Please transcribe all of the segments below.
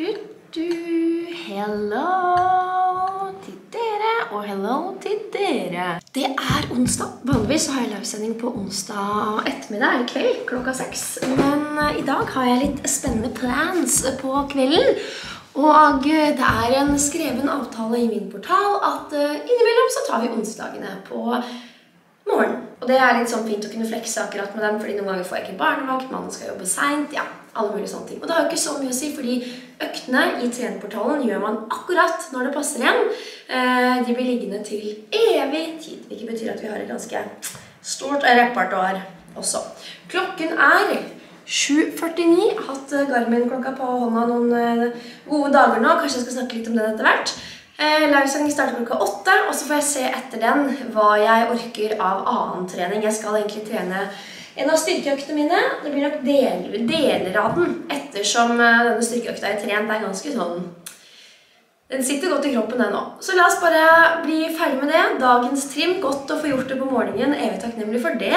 Du, du, hello til dere, og hello til dere. Det er onsdag. Vanligvis har jeg livesending på onsdag ettermiddag eller kveld klokka seks. Men eh, i dag har jeg litt spennende plans på kvelden. Og eh, det er en skreven avtale i min portal at eh, innimellom så tar vi onsdagene på morgen. Og det er litt sånn fint å kunne flekse akkurat med dem, fordi noen ganger får jeg ikke barnevakt, mannen skal jobbe seint, ja, alle mulige sånne ting. Og det har jo ikke så mye å si, fordi øktene i trenerportalen gjør man akkurat når det passer igjen. Eh, de blir liggende til evig tid, hvilket betyr at vi har et ganske stort repertoar også. Klokken er 7.49. Jeg har hatt eh, Garmin-klokka på hånda noen eh, gode dager nå. Kanskje jeg skal snakke litt om den etter hvert. Livesangen starter klokka åtte, og så får jeg se etter den hva jeg orker av annen trening. Jeg skal egentlig trene en av styrkeøktene mine. Det blir nok deler, deler av den, ettersom eh, denne styrkeøkta jeg har trent er ganske sånn Den sitter godt i kroppen, den òg. Så la oss bare bli ferdig med det. Dagens trim. Godt å få gjort det på morgenen. Evig takknemlig for det.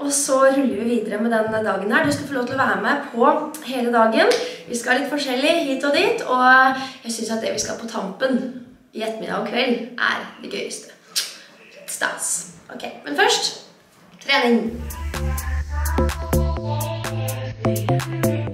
Og så ruller vi videre med denne dagen her. Du skal få lov til å være med på hele dagen. Vi skal litt forskjellig hit og dit, og jeg syns at det vi skal på tampen i ettermiddag og kveld er det gøyeste. Stas. Ok, men først trening. Så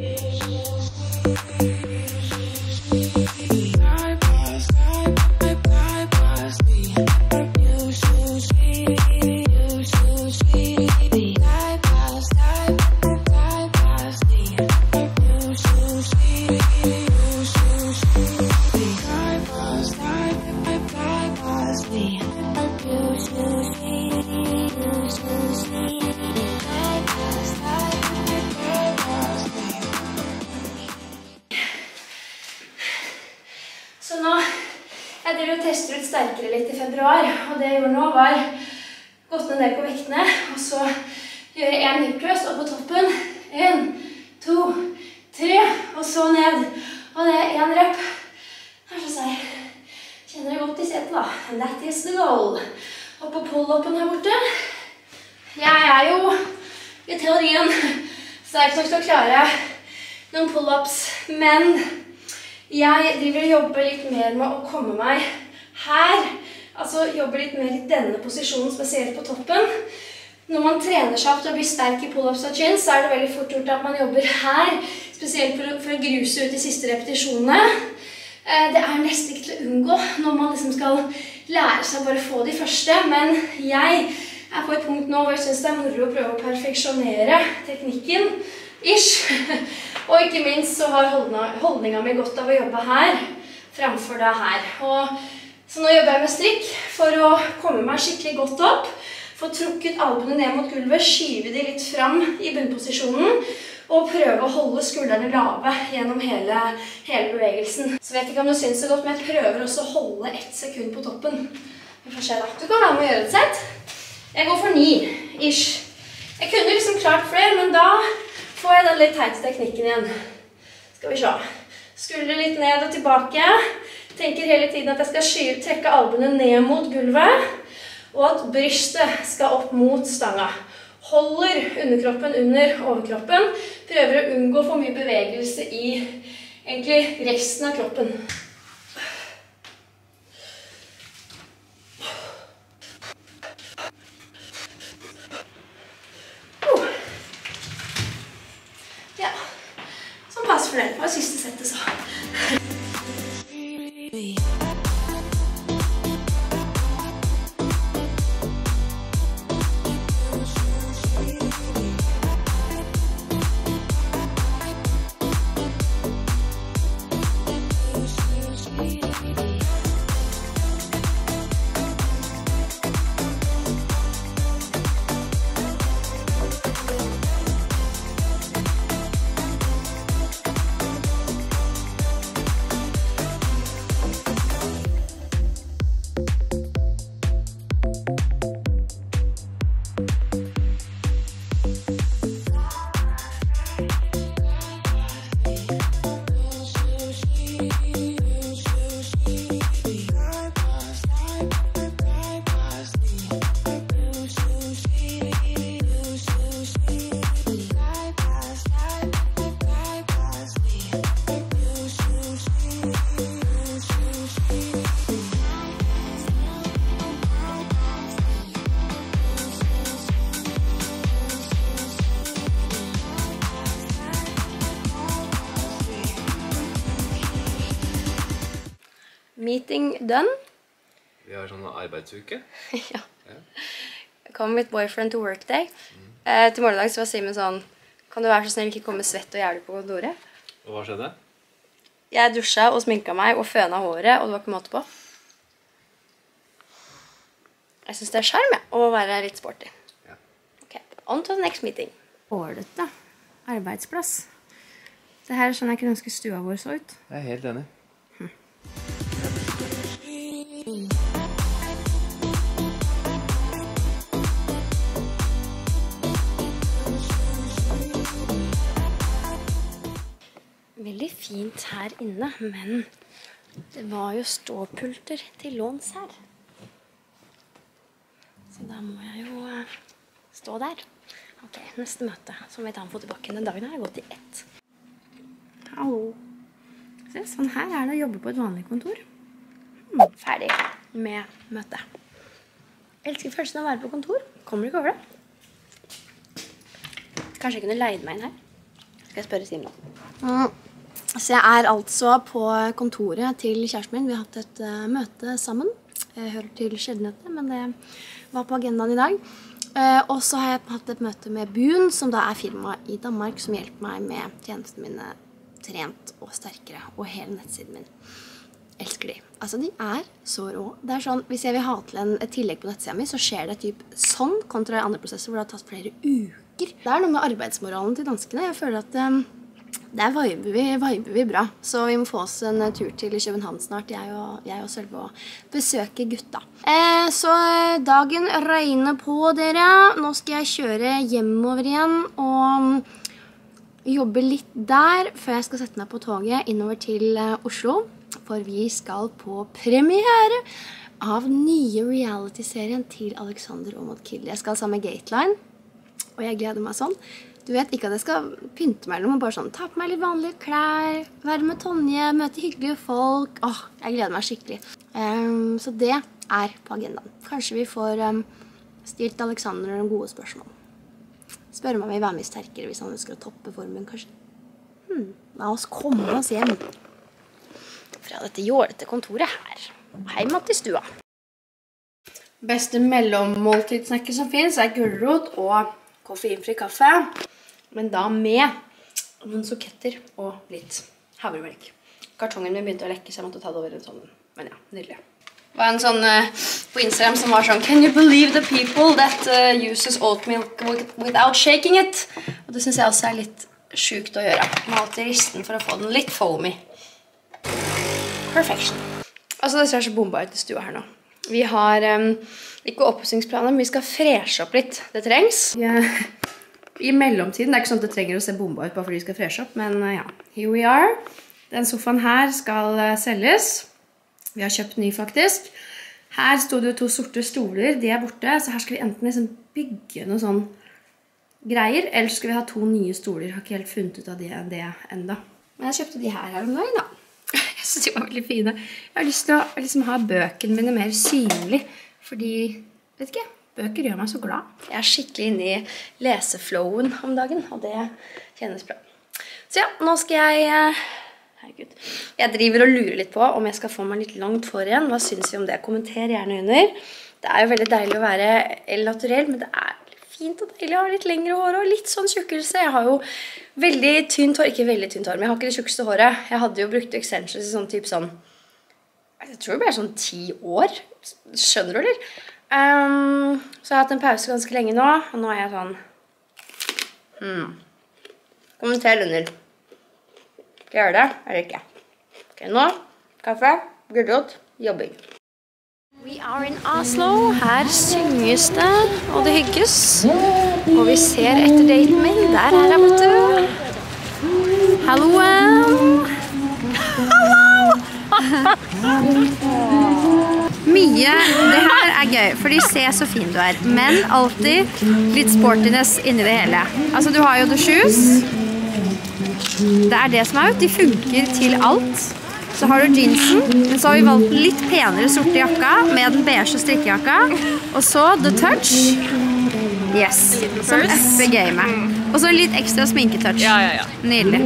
borte Jeg er jo i teorien sterk nok til å klare noen pull-ups, men jeg driver og jobber litt mer med å komme meg her. Altså jobber litt mer i denne posisjonen, spesielt på toppen. Når man trener seg opp til å bli sterk i pull-ups og chins, så er det veldig fort gjort at man jobber her, spesielt for å gruse ut de siste repetisjonene. Eh, Det er nesten ikke til å unngå når man liksom skal lære seg bare få de første, men jeg er på et punkt nå hvor jeg syns det er moro å prøve å perfeksjonere teknikken. Ish. Og ikke minst så har holdninga mi godt av å jobbe her framfor det her. Og, så nå jobber jeg med strikk for å komme meg skikkelig godt opp. Få trukket albuene ned mot gulvet, skyve de litt fram i bunnposisjonen. Og prøve å holde skuldrene lave gjennom hele, hele bevegelsen. Så vet ikke om du syns det godt, men jeg prøver også å holde ett sekund på toppen. Vi får se da. Du kan være med å gjøre et sett. Jeg går for ni, ish. Jeg kunne liksom klart flere, men da får jeg den litt teite teknikken igjen. Skal vi se. Skuldre litt ned og tilbake. Tenker hele tiden at jeg skal skyve, trekke albuene ned mot gulvet. Og at brystet skal opp mot stanga. Holder underkroppen under overkroppen. Prøver å unngå for mye bevegelse i egentlig resten av kroppen. Uh. Ja. Sånn passe det. Det var siste settet, så. Done. Vi har sånn arbeidsuke. ja. Come with boyfriend to work day. Eh, til morgendag så var Simen sånn Kan du være så snill ikke komme svett og jævlig på kontoret? Og hva skjedde? Jeg dusja og sminka meg og føna håret, og det var ikke måte på. Jeg syns det er sjarm å være litt sporty. Ja. Ok, On to the next meeting. Ålete arbeidsplass. Det her er sånn jeg kunne ønske stua vår så ut. Jeg er helt enig. Veldig fint her inne, men det var jo ståpulter til låns her. Så da må jeg jo eh, stå der. Ok, neste møte. Så må vi ta en fotobakken. Den dagen har jeg gått i ett. Hallo. Se, sånn her er det å jobbe på et vanlig kontor. Hmm, ferdig med møtet. Elsker følelsen av å være på kontor. Kommer du ikke over det? Kanskje jeg kunne leid meg inn her? Skal jeg spørre Simen om. Så jeg er altså på kontoret til kjæresten min. Vi har hatt et uh, møte sammen. Jeg hører til sjeldenhetene, men det var på agendaen i dag. Uh, og så har jeg hatt et møte med Bun, som da er firmaet i Danmark som hjelper meg med tjenestene mine trent og sterkere, og hele nettsiden min. Elsker de. Altså, de er så rå. Det er sånn, Hvis jeg vil ha til en, et tillegg på nettsida mi, så skjer det typ sånn kontra andre prosesser hvor det har tatt flere uker. Det er noe med arbeidsmoralen til danskene. Jeg føler at eh, der viber vi, viber vi bra. Så vi må få oss en tur til København snart, jeg og, jeg og Sølve, og besøke gutta. Eh, så dagen røyner på, dere. Nå skal jeg kjøre hjemover igjen og jobbe litt der før jeg skal sette meg på toget innover til eh, Oslo. For vi skal på premiere av nye reality-serien til Alexander og Kill. Jeg skal sammen med Gateline, og jeg gleder meg sånn. Du vet ikke at jeg skal pynte meg eller noe, bare sånn ta på meg litt vanlige klær, være med Tonje, møte hyggelige folk. Åh, jeg gleder meg skikkelig. Um, så det er på agendaen. Kanskje vi får um, stilt Alexander noen gode spørsmål. Spør om han vil være med i Sterkere hvis han ønsker å toppe formen, kanskje. Hmm, la oss komme oss hjem fra dette jålete kontoret her. Hjem til stua. Beste mellommåltidssnekket som fins, er gulrot og koffeinfri kaffe. Men da med noen suketter og litt havremelk. Kartongen min begynte å lekke, så jeg måtte ta det over en sånn. Men ja, nydelig. Det var en sånn uh, på Instagram som var sånn Can you believe the people that uh, uses oat without shaking it? Og det syns jeg også er litt sjukt å gjøre. Må alltid riste den for å få den litt foamy. Perfection. Altså, det ser så bomba ut i stua her nå. Vi har um, ikke oppussingsplaner, men vi skal freshe opp litt. Det trengs. Ja. I mellomtiden, det er ikke sånn at det trenger å se bomba ut bare fordi vi skal freshe opp, men uh, ja, here we are. Den sofaen her skal uh, selges. Vi har kjøpt ny, faktisk. Her sto det jo to sorte stoler. De er borte, så her skal vi enten liksom bygge noe sånn greier, eller skal vi ha to nye stoler. Jeg har ikke helt funnet ut av det, det enda. Men jeg kjøpte de her her om dagen, da. Jeg synes de var veldig fine. Jeg har lyst til å liksom, ha bøkene mine mer synlig, fordi, vet ikke, bøker gjør meg så glad. Jeg er skikkelig inne i leseflowen om dagen, og det kjennes bra. Så ja, nå skal jeg... eh, Herregud. Jeg driver og lurer litt på om jeg skal få meg litt langt for igjen. Hva syns vi om det? Kommenter gjerne under. Det er jo veldig deilig å være el naturell, men det er fint og deilig å ha litt lengre hår og litt sånn tjukkelse. Jeg har jo veldig tynt hår. Ikke veldig tynt hår, men jeg har ikke det tjukkeste håret. Jeg hadde jo brukt extensions i sånn type sånn Jeg tror det ble sånn ti år. Skjønner du, eller? Ehm, så jeg har hatt en pause ganske lenge nå, og nå er jeg sånn hmm. Kommenter under. Skal jeg gjøre det, eller ikke? Ok, nå kaffe, gulrot, jobbing. We are in Oslo. Her synges det, og det hygges. Og vi ser etter daten min. Der er jeg, vet du. Hallo! Mye Det her er gøy, for se så fin du er. Men alltid litt sportiness inni det hele. Altså, du har jo the shoes. Det er det som er ut. De funker til alt. Så har du jeansen, men så har vi valgt den litt penere sorte jakka med den beige strikkejakka. Og så the touch. Yes. Som upper gamet. Og så litt ekstra sminketouch. Ja, ja, ja. Nydelig.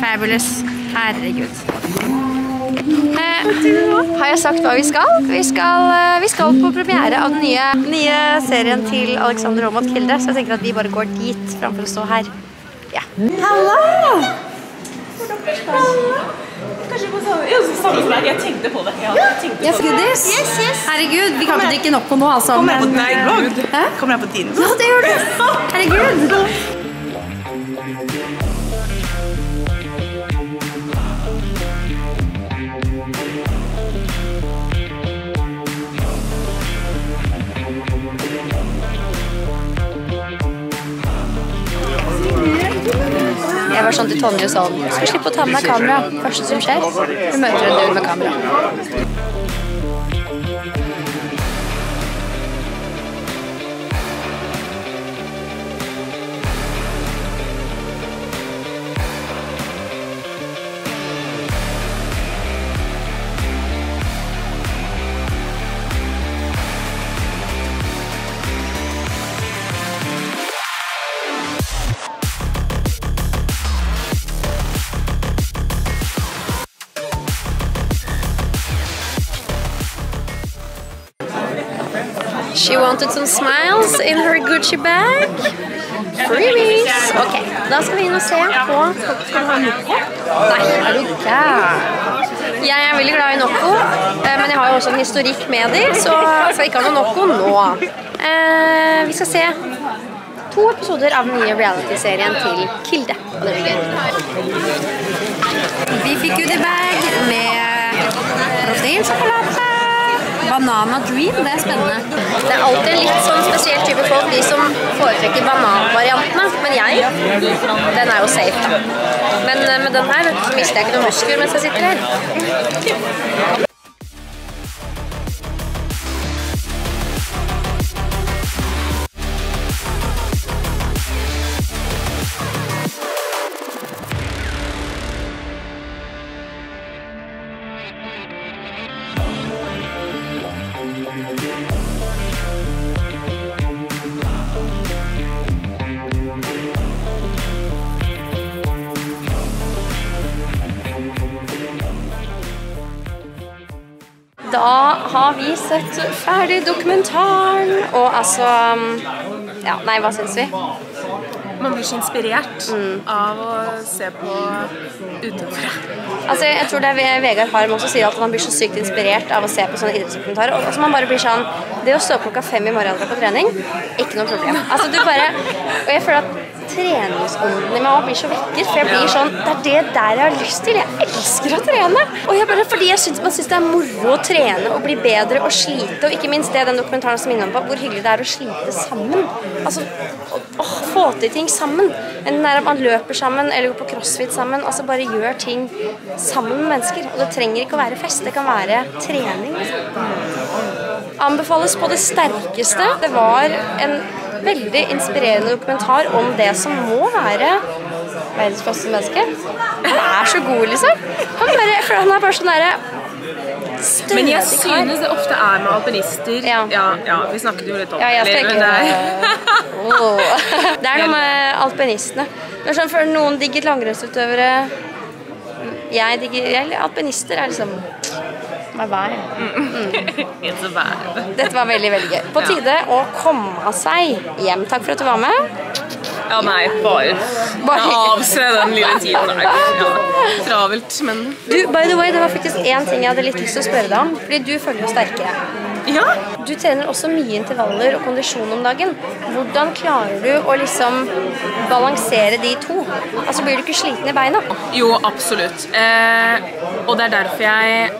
Fabulous. Herregud. Eh, har jeg sagt hva vi skal? Vi skal, eh, vi skal på premiere av den nye, nye serien til Alexander Aamodt Kilde, så jeg tenker at vi bare går dit framfor å stå her. Ja. Hallo! Jeg tenkte på det. Ja, jeg tenkte Yes, på det. Herregud, vi kan ikke drikke nok på nå, altså. Kommer jeg på din vlogg? Kommer jeg på din? Ja, det gjør du. Herregud. Jeg var sånn til Tonje sånn skal slippe å ta med deg kamera. Første som skjer, du møter en dude med kamera. Wanted some smiles in her Gucci bag. Freebies! Ok, da skal vi inn og se på Skal du ha Nocco? Nei, er du gæren? Jeg er veldig glad i Nocco, eh, men jeg har jo også en historikk med dem, så jeg skal ikke ha noe Nocco nå. Eh, vi skal se to episoder av den nye reality-serien til Kilde. Og det blir gøy. Vi fikk goodie bag med proteinsjokolade. Banana Dream, det er spennende. Det er alltid en litt sånn spesiell type folk, de som foretrekker bananvariantene. Men jeg, den er jo safe, da. Men eh, med den her mister jeg ikke noen muskler mens jeg sitter her. Har vi sett ferdig dokumentaren, og altså Ja, nei, hva syns vi? Man blir så inspirert av å se på utøvere. Altså, jeg tror det er Vegard Harm også sier at han blir så sykt inspirert av å se på sånne idrettsdokumentarer. Og altså, man bare blir sånn Det å stå opp klokka fem i morgen og dra på trening, ikke noe problem. Altså, du bare Og jeg føler at treningsånden i meg blir så vekker. For jeg blir sånn Det er det der jeg har lyst til. Jeg elsker å trene. Og jeg bare, fordi jeg synes man syns det er moro å trene og bli bedre og slite. Og ikke minst det den dokumentaren som minner på, hvor hyggelig det er å slite sammen. Altså å, å få til ting sammen. Enten det er at man løper sammen eller går på crossfit sammen. Altså bare gjør ting sammen med mennesker. Og det trenger ikke å være fest, det kan være trening. Liksom. Anbefales på det sterkeste. Det var en veldig inspirerende dokumentar om det som må være verdens beste menneske. Han er så god, liksom. Han, bare, han er bare sånn derre Men jeg synes det ofte er med alpinister Ja. ja, ja, vi snakket jo litt om Ja, det, men det er- Åh. Det er noe med alpinistene. Det er sånn for Noen digger langrennsutøvere. Jeg digger Alpinister er liksom my vibe. It's a vibe. Dette var veldig veldig gøy. På tide å komme seg hjem. Takk for at du var med. Ja, nei, bare, Bare- avse den lille tiden der. Ja, travelt, men Du, by the way, Det var faktisk én ting jeg hadde litt lyst til å spørre deg om. Fordi du føler jo sterkere. ja. Du trener også mye intervaller og kondisjon om dagen. Hvordan klarer du å liksom balansere de to? Altså Blir du ikke sliten i beina? Jo, absolutt. Eh, og det er derfor jeg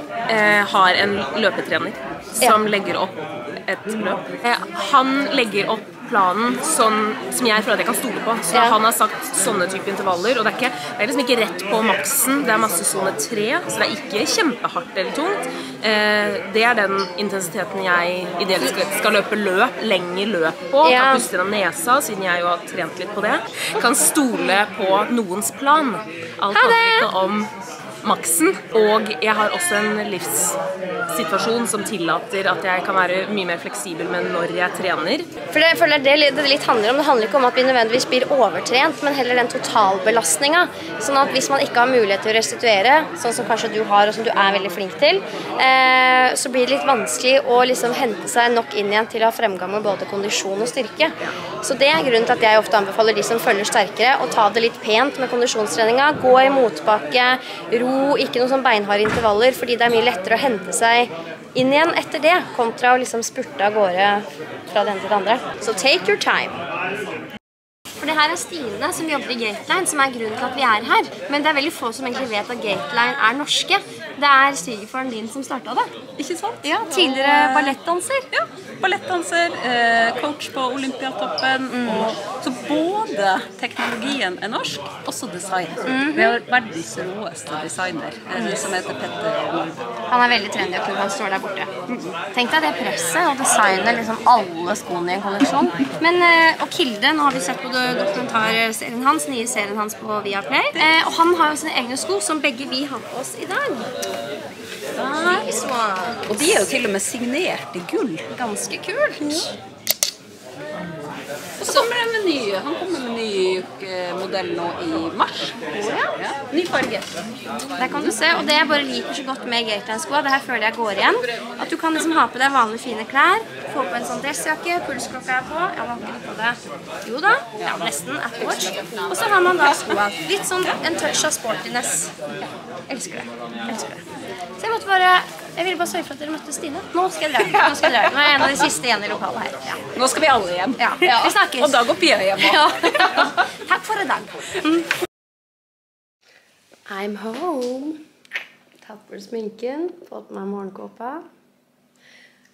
har en løpetrener som legger opp et løp. Eh, han legger opp planen sånn som jeg føler at jeg kan stole på. Så Ja. Han har sagt sånne type intervaller, og det er, ikke, det er liksom ikke rett på maksen. Det er masse sone tre, så det er ikke kjempehardt eller tungt. Eh, det er den intensiteten jeg ideelt skal, skal løpe løp, lengre løp på. Ja. Kan puste gjennom nesa, siden jeg jo har trent litt på det. Kan stole på noens plan. Alt handler ikke om maksen. Og jeg har også en livssituasjon som tillater at jeg kan være mye mer fleksibel med når jeg trener. For det, jeg føler det, det litt handler om Det handler ikke om at vi nødvendigvis blir overtrent, men heller den totalbelastninga. Sånn at hvis man ikke har mulighet til å restituere, sånn som kanskje du har, og som du er veldig flink til, eh, så blir det litt vanskelig å liksom hente seg nok inn igjen til å ha fremgang med både kondisjon og styrke. Så det er grunnen til at jeg ofte anbefaler de som følger sterkere, å ta det litt pent med kondisjonstreninga. Gå i motbakke, ikke noen sånn beinharde intervaller, fordi det er mye lettere å hente seg inn igjen etter det, kontra å liksom spurte av gårde fra det ene til det andre. Så take your time. For det her er Stine som jobber i Gateline, som er grunnen til at vi er her. Men det er veldig få som egentlig vet at Gateline er norske. Det er svigerfaren din som starta det. Ikke sant? Ja, Tidligere ballettdanser. Ja, ballettdanser, eh, coach på Olympiatoppen. Og, så både teknologien er norsk, også design. Vi har verdens råeste designer, eh, som heter Petter. Han er veldig trendy og. Han står der borte. Tenk deg det presset å designe liksom alle skoene i en kolleksjon. Men, eh, og Kilde, nå har vi sett på do- dokumentarserien hans, nye serien hans på Viaplay. Eh, og han har jo sine egne sko, som begge vi har på oss i dag. Nice one. Og de er jo til og med signert i gull. Ganske kult. Så kommer det med ny, han kommer med ny eh, modell nå i mars. Ja. Ny farge. Der kan du se, og det jeg bare liker så godt med Gateland-skoa, det her føler jeg går igjen, at du kan liksom ha på deg vanlige fine klær, få på en sånn dressjakke, pulsklokka er på, ja, man har ikke på det, jo da, ja, nesten, Apple Watch, og så har man da skoa, litt sånn en touch av sportiness. Elsker det, elsker det. Så jeg måtte bare, jeg ville bare sørge for at dere møtte Stine. Nå skal jeg dra, nå skal jeg dra. Nå er jeg en av de siste igjen i lokalet her. Ja. Nå skal vi alle hjem. Ja, vi snakkes. Og da går Pia hjem òg. Ja. Takk for i dag. I'm home. Tatt bort sminken, fått på meg morgenkåpa.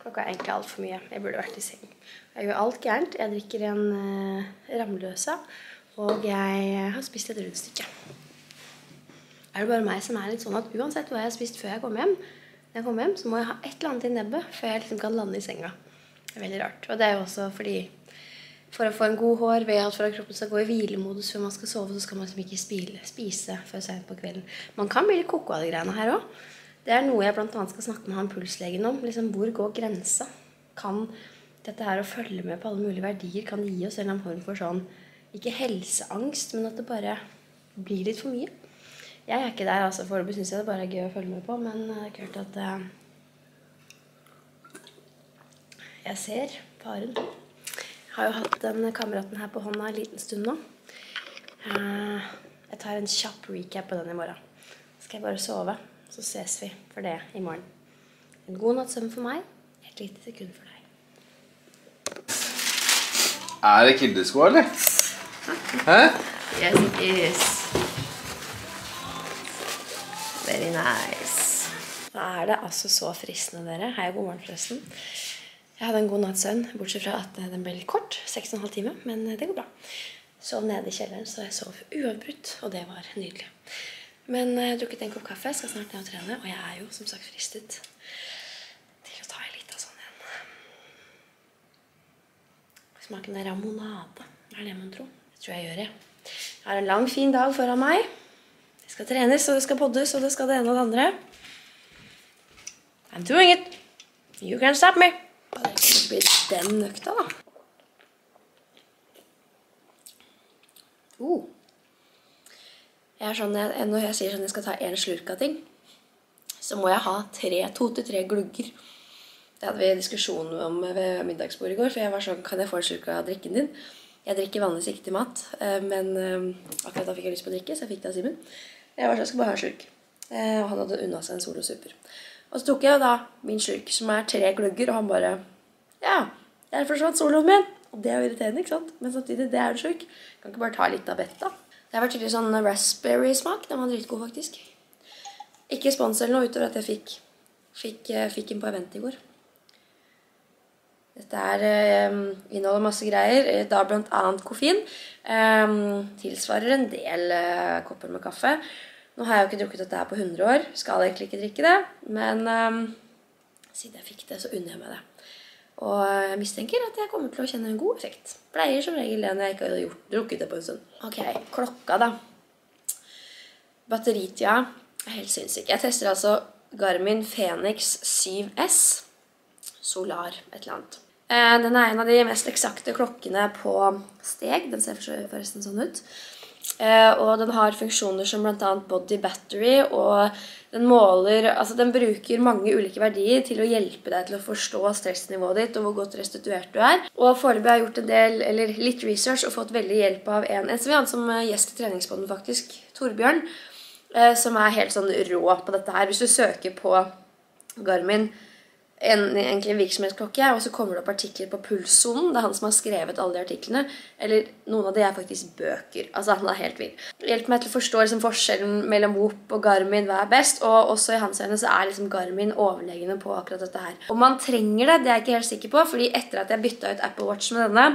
Klokka er egentlig altfor mye. Jeg burde vært i seng. Jeg gjør alt gærent. Jeg drikker en uh, Ramløsa, og jeg har spist et rundstykke. Er det bare meg som er litt sånn at uansett hva jeg har spist før jeg kommer hjem, når jeg kommer hjem, så må jeg ha et eller annet i nebbet før jeg liksom kan lande i senga. Det er veldig rart. Og det er jo også fordi for å få en god hår ved at kroppen skal gå i hvilemodus før man skal sove, så skal man liksom ikke spile, spise før seint på kvelden. Man kan bli litt koko av de greiene her òg. Det er noe jeg annet skal snakke med han pulslegen om. Liksom, hvor går grensa? Kan dette her å følge med på alle mulige verdier kan gi oss en form for sånn Ikke helseangst, men at det bare blir litt for mye. Jeg er ikke der, altså. Foreløpig syns jeg det bare er gøy å følge med på, men det er klart at eh, Jeg ser faren. Jeg har jo hatt den kameraten her på hånda en liten stund nå. Eh, Jeg tar en kjapp recap på den i morgen. Så skal jeg bare sove, så ses vi for det i morgen. En god natts søvn for meg, et lite sekund for deg. Er det kildesko, eller? Hæ? Yes, it is. Nice. Da er det altså så fristende, dere. Hei og god morgen, forresten. Jeg hadde en god natts søvn, bortsett fra at den ble litt kort. 6,5 timer, men det går bra. Sov nede i kjelleren, så jeg sov uavbrutt, og det var nydelig. Men jeg har drukket en kopp kaffe, skal snart ned og trene, og jeg er jo som sagt fristet til å ta en liten sånn en. Smaken av ramonade. Er det man tror? Det tror jeg gjør, jeg. Jeg har en lang, fin dag foran meg. Skal trenes, og det skal poddes, og det skal det ene og det andre. I'm doing it. You can't stop me. Det kunne blitt den økta, da. Uh. Jeg er sånn, når jeg sier sånn jeg skal ta én slurk av ting, så må jeg ha tre, to til tre glugger. Det hadde vi diskusjon om ved middagsbordet i går, for jeg var sånn Kan jeg få en slurk av drikken din? Jeg drikker vanligvis ikke til mat, eh, men eh, akkurat da fikk jeg lyst på å drikke, så jeg fikk det av Simen. Jeg var sånn, jeg skal bare ha en slurk. Eh, Og han hadde unna seg en Solo Super. Og så tok jeg da min slurk, som er tre gløgger, og han bare Ja, der forsvant soloen min! Og det er jo irriterende, ikke sant? Men samtidig, det er en slurk. Kan ikke bare ta litt av betta. Det har vært tydelig sånn raspberry-smak. Den var dritgod, faktisk. Ikke spons eller noe, utover at jeg fikk, fikk, eh, fikk den på event i går. Dette er, eh, inneholder masse greier, eh, da annet koffein. Eh, tilsvarer en del eh, kopper med kaffe. Nå har jeg jo ikke drukket dette her på 100 år. Skal egentlig ikke drikke det. Men eh, siden jeg fikk det, så unner jeg meg det. Og jeg mistenker at jeg kommer til å kjenne en god effekt. Pleier som regel det når jeg ikke har gjort, drukket det på en stund. Ok, klokka da. Batteritida Helt sinnssyk. Jeg tester altså Garmin Fenix 7S Solar, et eller annet. Eh, Den er en av de mest eksakte klokkene på steg. Den ser forresten sånn ut. Eh, Og den har funksjoner som bl.a. body battery, og den måler Altså, den bruker mange ulike verdier til å hjelpe deg til å forstå stressnivået ditt og hvor godt restituert du er. Og foreløpig har jeg gjort en del, eller litt research og fått veldig hjelp av en, som vi hadde som eh, gjest i treningsbånden, faktisk. Torbjørn. Som er helt sånn rå på dette her. Hvis du søker på Garmin en, egentlig en virksomhetsklokke, og så kommer det opp artikler på Pulssonen. Det er han som har skrevet alle de artiklene. Eller noen av de er faktisk bøker. Altså, han er helt vill. Hjelper meg til å forstå liksom, forskjellen mellom Whoop og Garmin, hva er best. Og også i hans øyne så er liksom Garmin overlegne på akkurat dette her. Om man trenger det, det er jeg ikke helt sikker på, fordi etter at jeg bytta ut Apple Watch med denne,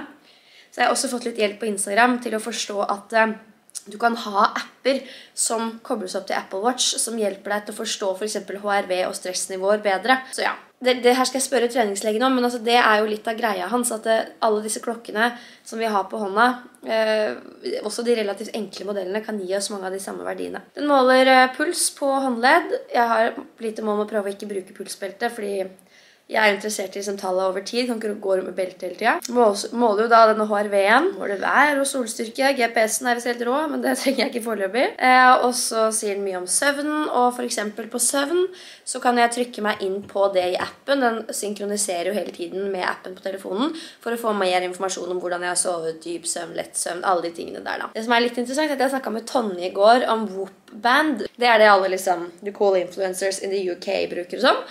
så har jeg også fått litt hjelp på Instagram til å forstå at eh, du kan ha apper som kobles opp til Apple Watch, som hjelper deg til å forstå f.eks. For HRV og stressnivåer bedre. Så ja, det, det her skal jeg spørre treningslegen om, men altså det er jo litt av greia hans. At det, alle disse klokkene som vi har på hånda, eh, også de relativt enkle modellene, kan gi oss mange av de samme verdiene. Den måler eh, puls på håndledd. Jeg har lite mål om å prøve å ikke bruke pulsbelte, fordi jeg er interessert i liksom, tallene over tid. Kan ikke gå rundt med belte hele tida. Måler, jo da denne HRV-en. Måler vær og solstyrke. GPS-en er visst helt rå, men det trenger jeg ikke foreløpig. Eh, og så sier den mye om søvnen, og f.eks. på søvn så kan jeg trykke meg inn på det i appen. Den synkroniserer jo hele tiden med appen på telefonen for å få mer informasjon om hvordan jeg har sovet, dyp søvn, lett søvn, alle de tingene der, da. Det som er litt interessant, er at jeg snakka med Tonje i går om Whoop Band. Det er det alle liksom the cool influencers in the UK bruker og sånn.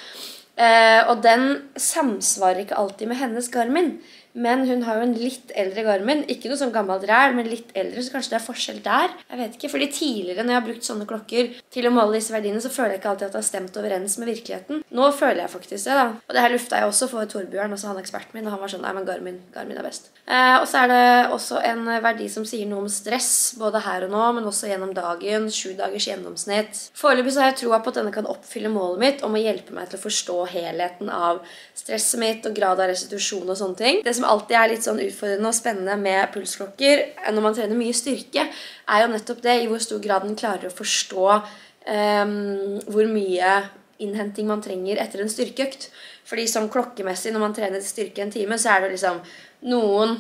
Eh, og den samsvarer ikke alltid med hennes Garmin. Men hun har jo en litt eldre Garmin. Ikke noe sånn gammelt ræl, men litt eldre, så kanskje det er forskjell der. Jeg vet ikke, fordi Tidligere når jeg har brukt sånne klokker til å måle disse verdiene, så føler jeg ikke alltid at det har stemt overens med virkeligheten. Nå føler jeg faktisk det. da. Og det her lufta jeg også for Torbjørn, altså han eksperten min, og han var sånn Nei, men Garmin, Garmin er best. Eh, og så er det også en verdi som sier noe om stress, både her og nå, men også gjennom dagen. Sju dagers gjennomsnitt. Foreløpig så har jeg troa på at denne kan oppfylle målet mitt om å hjelpe meg til å forstå helheten av stresset mitt og grad av restitusjon og sånne ting. Det som alltid er litt sånn utfordrende og spennende med pulsklokker når man trener mye styrke, er jo nettopp det i hvor stor grad den klarer å forstå um, hvor mye innhenting man trenger etter en styrkeøkt. Fordi sånn klokkemessig, når man trener styrke en time, så er det liksom noen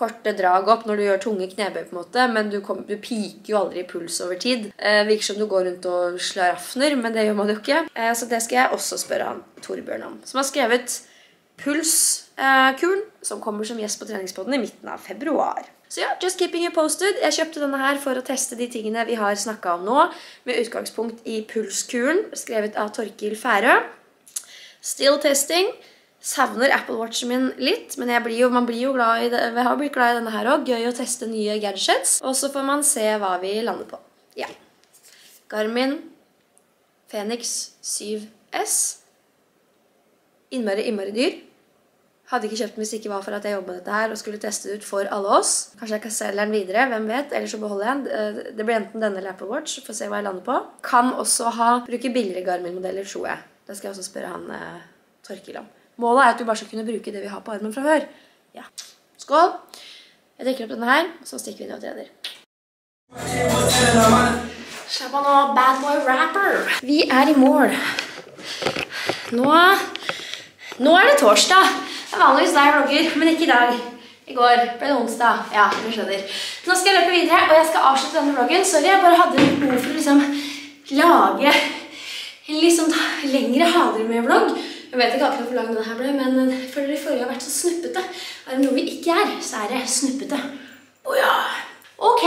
korte drag opp når du gjør tunge knebøy, på en måte, men du, kom, du piker jo aldri i puls over tid. Eh, virker som du går rundt og slarafner, men det gjør man jo ikke. Eh, så det skal jeg også spørre han Torbjørn om. Som har skrevet Pulskuren, som kommer som gjest på treningspodden i midten av februar. Så ja, just keeping you posted. Jeg kjøpte denne her for å teste de tingene vi har snakka om nå, med utgangspunkt i Pulskuren, skrevet av Torkil Færø. Still testing. Savner Apple Watchen min litt, men blir jo, man blir jo glad i det. Jeg har blitt glad i denne her òg. Gøy å teste nye gadgets. Og så får man se hva vi lander på. Ja. Garmin Fenix 7S. Innmari, innmari dyr. Hadde ikke kjøpt den hvis det ikke var for at jeg jobba med dette her og skulle teste det ut for alle oss. Kanskje jeg kan selge den videre, hvem vet. Eller så beholder jeg den. Det blir enten denne eller Apple Watch. Får se hva jeg lander på. Kan også ha, bruke billigere Garmin-modeller, tror jeg. Det skal jeg også spørre han eh, Torkil om. Målet er at vi bare skal kunne bruke det vi har på armen fra før. Ja. Skål. Jeg drikker opp denne her, så stikker vi ned og trener. Slapp av nå, bad boy rapper. Vi er i mål. Nå Nå er det torsdag. Vanligvis da jeg vlogger, men ikke i dag. I går ble det onsdag. Ja, du skjønner. Nå skal jeg løpe videre, og jeg skal avslutte denne vloggen. Sorry, jeg bare hadde behov for å liksom lage en liksom lengre Haderud-vlogg. Jeg vet ikke akkurat hvor lang denne ble, men føler det forrige har vært så snuppete. Er det noe vi ikke er, så er det snuppete. Å ja! Ok,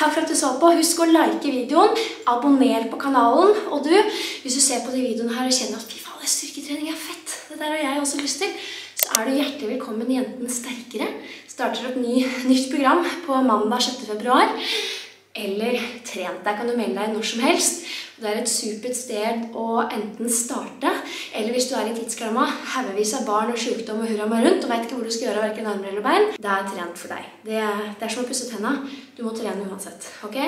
takk for at du så på. Husk å like videoen, abonner på kanalen. Og du, hvis du ser på de videoene her og kjenner at fy faen, styrketrening er fett, det der har jeg også lyst til, er du hjertelig velkommen i Jenten Sterkere. Starter et ny, nytt program på mandag 6. februar. Eller trent deg kan du melde deg når som helst. Det er et supert sted å enten starte, eller hvis du er i tidsklemma, haugevis av barn og sykdom og hurra meg rundt, og vet ikke hvor du skal gjøre hverken armer eller bein, det er trent for deg. Det det er som å pusse tenna. Du må trene uansett. ok?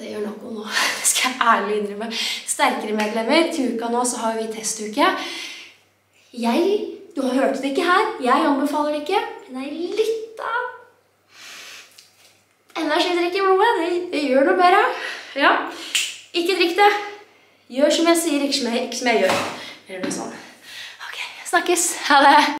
Det gjør noe nå. Det skal jeg ærlig innrømme. Sterkere medlemmer. Til uka nå så har vi testuke. Jeg Du har hørt det ikke her. Jeg anbefaler det ikke. Men det er litt av energidrikk i blodet. Det, det gjør noe bedre. Ja. Ikke drikk det. Gjør som jeg sier, ikke som jeg, ikke som jeg gjør. Eller noe sånt. Ok, snakkes. Ha det.